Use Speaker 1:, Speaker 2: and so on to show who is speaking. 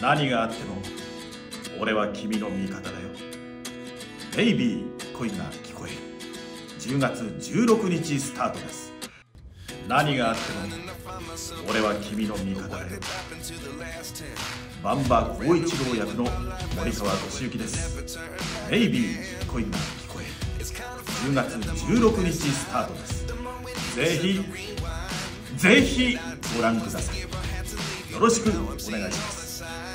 Speaker 1: 何があっても俺は君の味方だよ。ベイビー恋が聞こえる。10月16日スタートです。何があっても俺は君の味方だよ。バンバ光一郎役の森川俊之です。ベイビー恋が聞こえる。10月16日スタートです。ぜひぜひご覧ください。よろしくお願いします。